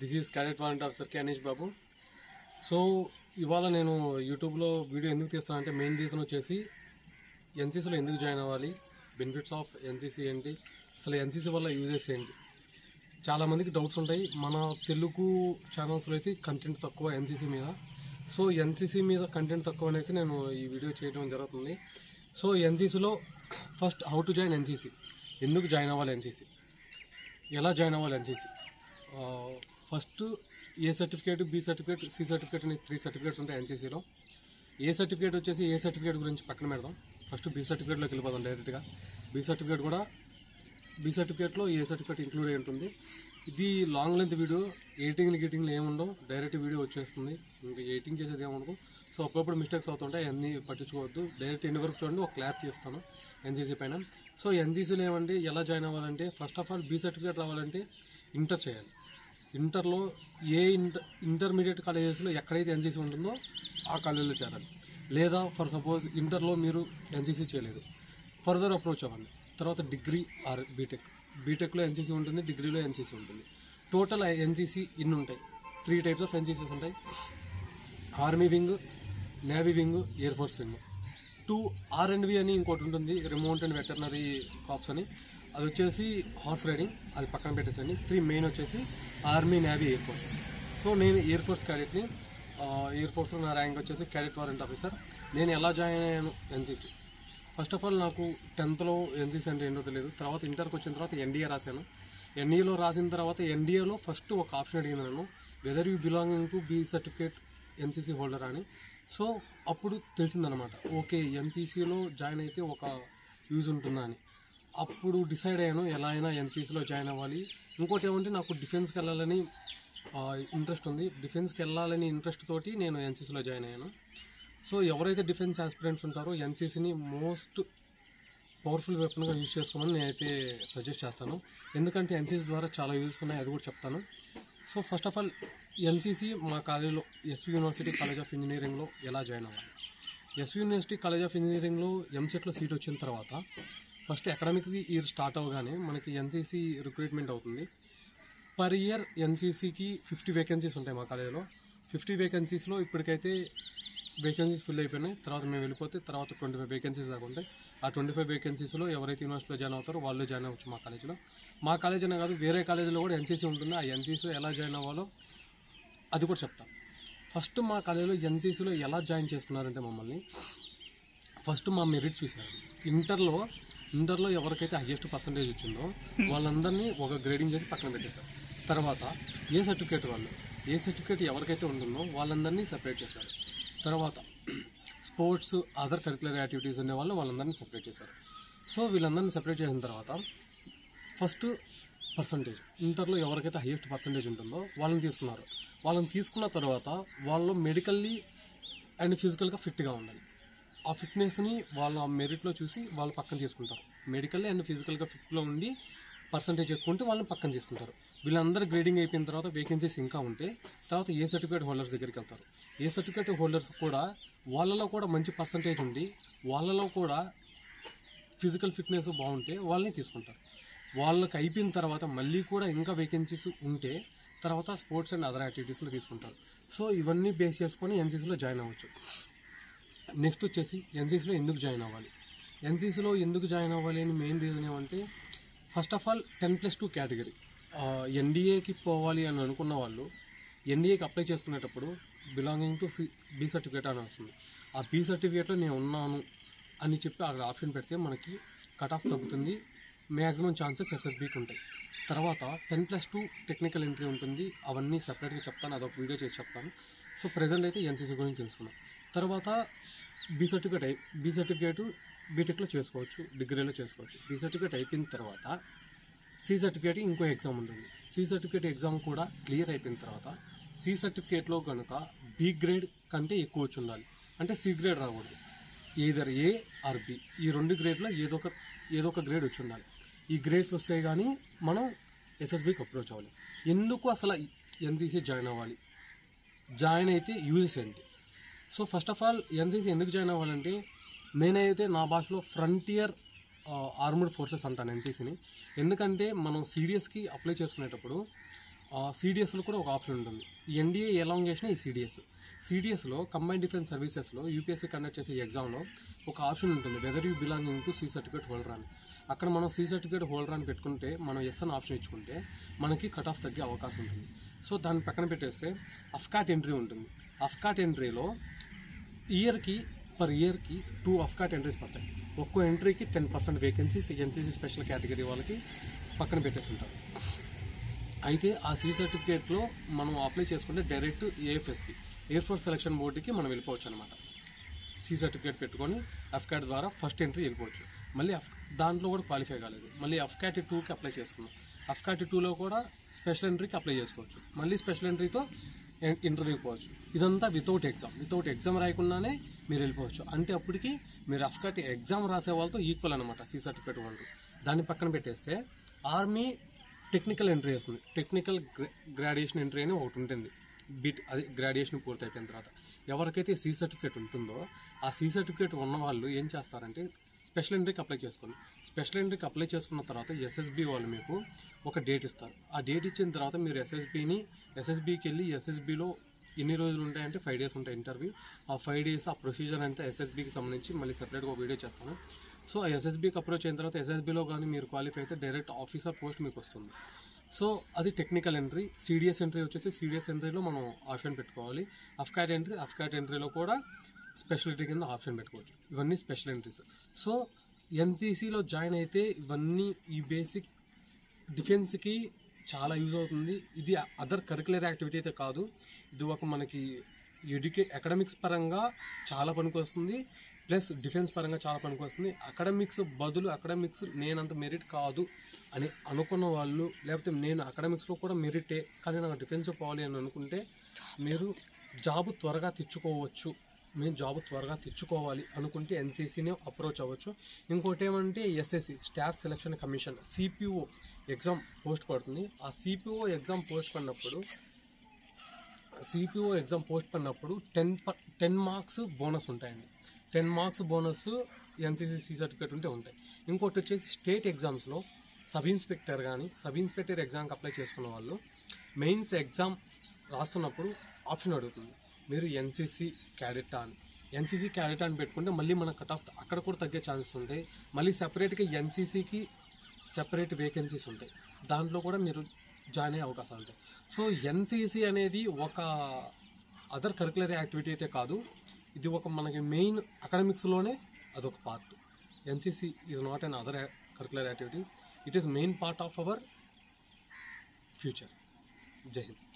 This is cadet warrant officer Kenesh Babu so ఇవాళ నేను యూట్యూబ్లో వీడియో ఎందుకు తీస్తానంటే మెయిన్ రీజన్ వచ్చేసి ఎన్సీసీలో ఎందుకు జాయిన్ అవ్వాలి? బెనిఫిట్స్ ఆఫ్ ఎన్సీసీ ఏంటి? అసలు ఎన్సీసీ వల్ల యూజెస్ ఏంటి? చాలామందికి డౌట్స్ ఉంటాయి. మన తెలుగు ఛానల్స్లో అయితే కంటెంట్ తక్కువ ఎన్సీసీ మీద. సో ఎన్సీసీ మీద కంటెంట్ తక్కువ అనేసి నేను ఈ వీడియో చేయడం జరుగుతుంది. So ఎన్సీసీలో first how to join NCC ఎందుకు జాయిన్ అవ్వాలి ఎన్సీసీ ఎలా జాయిన్ అవ్వాలి NCC first A certificate B certificate C certificate అనే త్రీ సర్టిఫికేట్స్ ఉంటాయి ఎన్సీసీలో ఏ సర్టిఫికేట్ వచ్చేసి ఏ సర్టిఫికేట్ గురించి పక్కన పెడదాం. ఫస్ట్ బి సర్టిఫికేట్లోకి వెళ్ళిపోదాం డైరెక్ట్గా. బి సర్టిఫికేట్ కూడా బి సర్టిఫికేట్లో ఏ సర్టిఫికేట్ ఇంక్లూడ్ అయి ఉంటుంది. ఇది లాంగ్ లెంత్ వీడియో ఎయిటింగ్లు గీటింగ్లు ఏముండవు డైరెక్ట్ వీడియో వచ్చేస్తుంది. ఇంకా ఎయిటింగ్ చేసేది ఏముండదు సో అప్పుడప్పుడు మిస్టేక్స్ అవుతుంటాయి అన్నీ పట్టించుకోవద్దు. డైరెక్ట్ ఎన్ని వరకు చూడండి ఒక క్లారిటీ ఇస్తాను ఎన్సీసీ పైన. సో ఎన్సీసీలో ఏమండి ఎలా జాయిన్ అవ్వాలంటే first of all B certificate రావాలంటే ఇంటర్ చేయాలి. ఇంటర్లో ఏ ఇంటర్ ఇంటర్మీడియట్ కాలేజెస్లో ఎక్కడైతే ఎన్సీసీ ఉంటుందో ఆ కాలేజీలో చేరాలి. లేదా ఫర్ సపోజ్ ఇంటర్లో మీరు ఎన్సీసీ చేయలేదు. ఫర్దర్ అప్రోచ్ అవ్వండి. తర్వాత డిగ్రీ ఆర్ బీటెక్. బీటెక్లో ఎన్సీసీ ఉంటుంది డిగ్రీలో ఎన్సీసీ ఉంటుంది. టోటల్ ఎన్సీసీ ఇన్ని ఉంటాయి. త్రీ టైప్స్ ఆఫ్ ఎన్సీసీస్ ఉంటాయి. Army wing navy wing air force wing. Two R and V అని ఇంకోటి ఉంటుంది రిమోట్ అండ్ వెటర్నరీ కాప్స్ అని. అది వచ్చేసి హార్స్ రైడింగ్ అది పక్కన పెట్టేసండి త్రీ మెయిన్ వచ్చేసి army navy air force so నేను ఎయిర్ ఫోర్స్ క్యాడెట్ని ఎయిర్ ఫోర్స్లో నా ర్యాంక్ వచ్చేసి క్యాడెట్ వారెంట్ ఆఫీసర్ నేను ఎలా జాయిన్ అయ్యాను? ఎన్సీసీ ఫస్ట్ ఆఫ్ ఆల్ నాకు టెన్త్లో ఎన్సీసీ అంటే ఏంటో తెలియదు. తర్వాత ఇంటర్కి వచ్చిన తర్వాత ఎన్డీఏ రాశాను. ఎన్డీఏలో రాసిన తర్వాత ఎన్డీఏలో ఫస్ట్ ఒక ఆప్షన్ అడిగింది నన్ను. Whether you belonging to B certificate NCC holder అని. సో అప్పుడు తెలిసిందనమాట ఓకే ఎన్సీసీలో జాయిన్ అయితే ఒక యూజ్ ఉంటుందా అని. అప్పుడు డిసైడ్ అయ్యాను ఎలా అయినా ఎన్సీసీలో జాయిన్ అవ్వాలి. ఇంకోటి ఏమంటే నాకు డిఫెన్స్కి వెళ్ళాలని ఇంట్రెస్ట్ ఉంది. డిఫెన్స్కి వెళ్ళాలని ఇంట్రెస్ట్ తోటి నేను ఎన్సీసీలో జాయిన్ అయ్యాను. సో ఎవరైతే డిఫెన్స్ ఆస్పిరెంట్స్ ఉంటారో ఎన్సీసీని మోస్ట్ పవర్ఫుల్ వెపన్గా యూజ్ చేసుకోమని నేనైతే సజెస్ట్ చేస్తాను. ఎందుకంటే ఎన్సీసీ ద్వారా చాలా యూజెస్ ఉన్నాయి అది కూడా చెప్తాను. So first of all NCC మా కాలేజీలో ఎస్వి యూనివర్సిటీ కాలేజ్ ఆఫ్ ఇంజనీరింగ్లో ఎలా జాయిన్ అవ్వాలి. ఎస్వి యూనివర్సిటీ కాలేజ్ ఆఫ్ ఇంజనీరింగ్లో ఎంసెట్లో సీట్ వచ్చిన తర్వాత ఫస్ట్ అకాడమిక్ ఇయర్ స్టార్ట్ అవగానే మనకి ఎన్సీసీ రిక్రూట్మెంట్ అవుతుంది. పర్ ఇయర్ ఎన్సీసీకి ఫిఫ్టీ వేకెన్సీస్ ఉంటాయి మా కాలేజీలో. ఫిఫ్టీ వేకెన్సీస్లో ఇప్పటికైతే వేకెన్సీస్ ఫిల్ అయిపోయినాయి. తర్వాత మేము వెళ్ళిపోతే తర్వాత ట్వంటీ ఫైవ్ వేకెన్సీస్ దాకా ఉంటాయి. ఆ ట్వంటీ ఫైవ్ వేకెన్సీస్లో ఎవరైతే యూనివర్సిటీలో జాయిన్ అవుతారో వాళ్ళు జాయిన్ అవ్వచ్చు మా కాలేజీలో. మా కాలేజ్ అనే కాదు వేరే కాలేజీలో కూడా ఎన్సీసీ ఉంటుంది. ఆ ఎన్సీసీలో ఎలా జాయిన్ అవ్వాలో అది కూడా చెప్తాం. ఫస్ట్ మా కాలేజీలో ఎన్సీసీలో ఎలా జాయిన్ చేసుకున్నారంటే మమ్మల్ని ఫస్ట్ మా మెరిట్ చూశారు. ఇంటర్లో ఇంటర్లో ఎవరికైతే హయ్యెస్ట్ పర్సంటేజ్ వచ్చిందో వాళ్ళందరినీ ఒక గ్రేడింగ్ చేసి పక్కన పెట్టేశారు. తర్వాత ఏ సర్టిఫికేట్ వాళ్ళు ఏ సర్టిఫికేట్ ఎవరికైతే ఉంటుందో వాళ్ళందరినీ సెపరేట్ చేశారు. తర్వాత స్పోర్ట్స్ అదర్ కరికులర్ యాక్టివిటీస్ అనే వాళ్ళు వాళ్ళందరినీ సెపరేట్ చేశారు. సో వీళ్ళందరినీ సెపరేట్ చేసిన తర్వాత ఫస్ట్ పర్సంటేజ్ ఇంటర్లో ఎవరికైతే హైయెస్ట్ పర్సంటేజ్ ఉంటుందో వాళ్ళని తీసుకున్నారు. వాళ్ళని తీసుకున్న తర్వాత వాళ్ళు మెడికల్లీ అండ్ ఫిజికల్గా ఫిట్గా ఉండాలి. ఆ ఫిట్నెస్ని వాళ్ళ మెరిట్లో చూసి వాళ్ళు పక్కన తీసుకుంటారు మెడికల్ అండ్ ఫిజికల్గా ఫిట్లో ఉండి పర్సంటేజ్ ఎక్కువ ఉంటే వాళ్ళని పక్కన తీసుకుంటారు వీళ్ళందరూ గ్రేడింగ్ అయిపోయిన తర్వాత వేకెన్సీస్ ఇంకా ఉంటే తర్వాత ఏ సర్టిఫికేట్ హోల్డర్స్ దగ్గరికి వెళ్తారు. ఏ సర్టిఫికేట్ హోల్డర్స్ కూడా వాళ్ళలో కూడా మంచి పర్సంటేజ్ ఉండి వాళ్ళలో కూడా ఫిజికల్ ఫిట్నెస్ బాగుంటే వాళ్ళని తీసుకుంటారు. వాళ్ళకి అయిపోయిన తర్వాత మళ్ళీ కూడా ఇంకా వేకెన్సీస్ ఉంటే తర్వాత స్పోర్ట్స్ అండ్ అదర్ యాక్టివిటీస్లో తీసుకుంటారు. సో ఇవన్నీ బేస్ చేసుకొని ఎన్సీసీలో జాయిన్ అవ్వచ్చు. నెక్స్ట్ వచ్చేసి ఎన్సీసీలో ఎందుకు జాయిన్ అవ్వాలి? ఎన్సీసీలో ఎందుకు జాయిన్ అవ్వాలి అని మెయిన్ రీజన్ ఏమంటే first of all ten plus two category ఎన్డీఏకి పోవాలి అని అనుకున్న వాళ్ళు ఎన్డీఏకి అప్లై చేసుకునేటప్పుడు belonging to C B certificate అని వస్తుంది. ఆ బీ సర్టిఫికేట్లో నేను ఉన్నాను అని చెప్పి అక్కడ ఆప్షన్ పెడితే మనకి కట్ ఆఫ్ తగ్గుతుంది మ్యాక్సిమం ఛాన్సెస్ ఎస్ఎస్బీకి ఉంటాయి. తర్వాత ten plus two technical entry ఉంటుంది. అవన్నీ సపరేట్గా చెప్తాను. అదొక వీడియో చేసి చెప్తాను. సో ప్రజెంట్ అయితే ఎన్సీసీ గురించి తెలుసుకున్నాం తర్వాత బీ సర్టిఫికేట్ అయి బి సర్టిఫికేట్ బీటెక్లో చేసుకోవచ్చు డిగ్రీలో చేసుకోవచ్చు. బీ సర్టిఫికేట్ అయిపోయిన తర్వాత సి సర్టిఫికేట్ ఇంకో ఎగ్జామ్ ఉంటుంది. సి సర్టిఫికేట్ ఎగ్జామ్ కూడా క్లియర్ అయిపోయిన తర్వాత సి సర్టిఫికేట్లో కనుక బి గ్రేడ్ కంటే ఎక్కువ వచ్చి ఉండాలి. అంటే సి గ్రేడ్ రాకూడదు. ఈదర్ ఏ ఆర్ బి ఈ రెండు గ్రేడ్లో ఏదో ఒక ఏదో ఒక గ్రేడ్ వచ్చి ఉండాలి. ఈ గ్రేడ్స్ వస్తే కానీ మనం ఎస్ఎస్బికి అప్రోచ్ అవ్వాలి. ఎందుకు అసలు ఎన్సీసీ జాయిన్ అవ్వాలి? జాయిన్ అయితే యూజెస్ ఏంటి? So first of all NCC ఎందుకు జాయిన్ అవ్వాలంటే నేనైతే నా భాషలో ఫ్రంటియర్ ఆర్మడ్ ఫోర్సెస్ అంటాను ఎన్సీసీని ఎందుకంటే మనం సిడిఎస్కి అప్లై చేసుకునేటప్పుడు సిడిఎస్లో కూడా ఒక ఆప్షన్ ఉంటుంది. ఎన్డీఏ ఎలాంగేషన్ ఈ సిడిఎస్ సిడిఎస్లో కంబైన్ డిఫెన్స్ సర్వీసెస్లో యూపీఎస్సీ కండక్ట్ చేసే ఎగ్జామ్లో ఒక ఆప్షన్ ఉంటుంది. Whether you belonging to C certificate holder అని. అక్కడ మనం సి సర్టిఫికేట్ హోల్డర్ అని పెట్టుకుంటే మనం ఎస్ అని ఆప్షన్ ఇచ్చుకుంటే మనకి కట్ ఆఫ్ తగ్గే అవకాశం ఉంటుంది. సో దాన్ని పక్కన పెట్టేస్తే అఫ్కాట్ ఎంట్రీ ఉంటుంది. అఫ్కాట్ ఎంట్రీలో ఇయర్కి పర్ ఇయర్కి టూ అఫ్కాట్ ఎంట్రీస్ పడతాయి. ఒక్కో ఎంట్రీకి ten percent vacancies NCC special category వాళ్ళకి పక్కన పెట్టేస్తుంటారు. అయితే ఆ సి సర్టిఫికేట్లో మనం అప్లై చేసుకుంటే direct AFSP air force selection బోర్డుకి మనం వెళ్ళిపోవచ్చు అనమాట సి సర్టిఫికేట్ పెట్టుకొని అఫ్కాట్ ద్వారా ఫస్ట్ ఎంట్రీ వెళ్ళిపోవచ్చు. మళ్ళీ అఫ్ దాంట్లో కూడా క్వాలిఫై కాలేదు. మళ్ళీ అఫ్కాట్ టూకి అప్లై చేసుకున్నాం. అఫ్కాటి టూలో కూడా స్పెషల్ ఎంట్రీకి అప్లై చేసుకోవచ్చు. మళ్ళీ స్పెషల్ ఎంట్రీతో ఇంటర్వ్యూ పోవచ్చు. ఇదంతా వితౌట్ ఎగ్జామ్ వితౌట్ ఎగ్జామ్ రాయకుండానే మీరు వెళ్ళిపోవచ్చు. అంటే అప్పటికి మీరు అఫ్కాటి ఎగ్జామ్ రాసే వాళ్ళతో ఈక్వల్ అనమాట సి సర్టిఫికేట్ వాళ్ళు దాన్ని పక్కన పెట్టేస్తే ఆర్మీ టెక్నికల్ ఎంట్రీ వస్తుంది. టెక్నికల్ గ్రాడ్యుయేషన్ ఎంట్రీ అని ఒకటి ఉంటుంది. బిట్ అది గ్రాడ్యుయేషన్ పూర్తి అయిపోయిన తర్వాత. ఎవరికైతే సి సర్టిఫికేట్ ఉంటుందో ఆ సి సర్టిఫికేట్ ఉన్న వాళ్ళు ఏం చేస్తారంటే స్పెషల్ ఎంట్రీకి అప్లై చేసుకోండి. స్పెషల్ ఎంట్రీకి అప్లై చేసుకున్న తర్వాత ఎస్ఎస్బి వాళ్ళు మీకు ఒక డేట్ ఇస్తారు. ఆ డేట్ ఇచ్చిన తర్వాత మీరు ఎస్ఎస్బిని ఎస్ఎస్బికి వెళ్ళి ఎస్ఎస్బిలో ఎన్ని రోజులు ఉంటాయంటే ఫైవ్ డేస్ ఉంటాయి ఇంటర్వ్యూ. ఆ ఫైవ్ డేస్ ఆ ప్రొసీజర్ అంతా ఎస్ఎస్బికి సంబంధించి మళ్ళీ సెపరేట్గా ఒక వీడియో చేస్తాను. సో ఆ ఎస్ఎస్బికి అప్రోచ్ అయిన తర్వాత ఎస్ఎస్బిలో కానీ మీరు క్వాలిఫై అయితే డైరెక్ట్ ఆఫీసర్ పోస్ట్ మీకు వస్తుంది. సో అది టెక్నికల్ ఎంట్రీ సిడిఎస్ ఎంట్రీ వచ్చేసి సిడిఎస్ ఎంట్రీలో మనం ఆప్షన్ పెట్టుకోవాలి. అఫ్కాట్ ఎంట్రీ అఫ్కాట్ ఎంట్రీలో కూడా స్పెషాలిటీ కింద ఆప్షన్ పెట్టుకోవచ్చు. ఇవన్నీ స్పెషల్ ఎంట్రీస్ సో ఎన్సీసీలో జాయిన్ అయితే ఇవన్నీ ఈ బేసిక్ డిఫెన్స్కి చాలా యూజ్ అవుతుంది. ఇది అదర్ కరికులర్ యాక్టివిటీ అయితే కాదు. ఇది ఒక మనకి ఎడ్యుకే అకాడమిక్స్ పరంగా చాలా పనికి వస్తుంది. ప్లస్ డిఫెన్స్ పరంగా చాలా పనికొస్తుంది అకాడమిక్స్ బదులు అకాడమిక్స్ నేనంత మెరిట్ కాదు అని అనుకున్న వాళ్ళు లేకపోతే నేను అకాడమిక్స్లో కూడా మెరిటే కానీ నాకు డిఫెన్స్ పోవాలి అని అనుకుంటే మీరు జాబ్ త్వరగా తెచ్చుకోవచ్చు. మేము జాబ్ త్వరగా తెచ్చుకోవాలి అనుకుంటే ఎన్సీసీనే అప్రోచ్ అవ్వచ్చు. ఇంకోటి ఏమంటే SSC staff selection commission CPO exam post పడుతుంది. ఆ సిపిఓ ఎగ్జామ్ పోస్ట్ పడినప్పుడు సిపిఓ ఎగ్జామ్ పోస్ట్ పడినప్పుడు టెన్ టెన్ మార్క్స్ బోనస్ ఉంటాయండి. Ten marks bonus NCC C certificate ఉంటే ఉంటాయి. ఇంకోటి వచ్చేసి స్టేట్ ఎగ్జామ్స్లో సబ్ ఇన్స్పెక్టర్ కానీ సబ్ ఇన్స్పెక్టర్ ఎగ్జామ్కి అప్లై చేసుకున్న వాళ్ళు మెయిన్స్ ఎగ్జామ్ రాస్తున్నప్పుడు ఆప్షన్ అడుగుతుంది. మీరు ఎన్సీసీ క్యాడెట్ అని. ఎన్సీసీ క్యాడెట్ అని పెట్టుకుంటే మళ్ళీ మన కట్ ఆఫ్ అక్కడ కూడా తగ్గే ఛాన్సెస్ ఉంటాయి. మళ్ళీ సెపరేట్గా ఎన్సీసీకి సెపరేట్ వేకెన్సీస్ ఉంటాయి. దాంట్లో కూడా మీరు జాయిన్ అయ్యే అవకాశాలు ఉంటాయి. సో ఎన్సీసీ అనేది ఒక అదర్ కరికులర్ యాక్టివిటీ అయితే కాదు. ఇది ఒక మనకి మెయిన్ అకాడమిక్స్లోనే అదొక part NCC is not an other curricular activity it is main part of our future జై హింద్